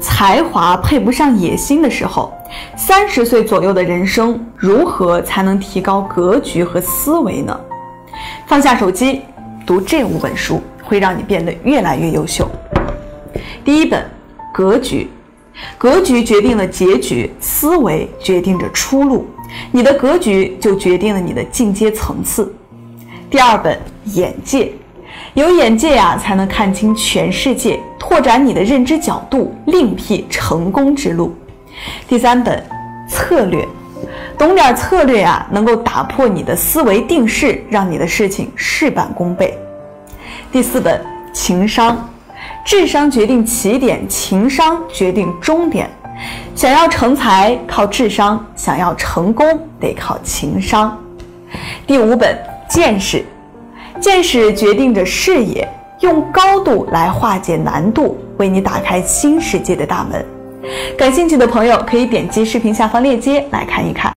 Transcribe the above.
才华配不上野心的时候，三十岁左右的人生如何才能提高格局和思维呢？放下手机，读这五本书，会让你变得越来越优秀。第一本，格局，格局决定了结局，思维决定着出路，你的格局就决定了你的进阶层次。第二本，眼界。有眼界呀，才能看清全世界，拓展你的认知角度，另辟成功之路。第三本策略，懂点策略呀，能够打破你的思维定式，让你的事情事半功倍。第四本情商，智商决定起点，情商决定终点。想要成才靠智商，想要成功得靠情商。第五本见识。见识决定着视野，用高度来化解难度，为你打开新世界的大门。感兴趣的朋友可以点击视频下方链接来看一看。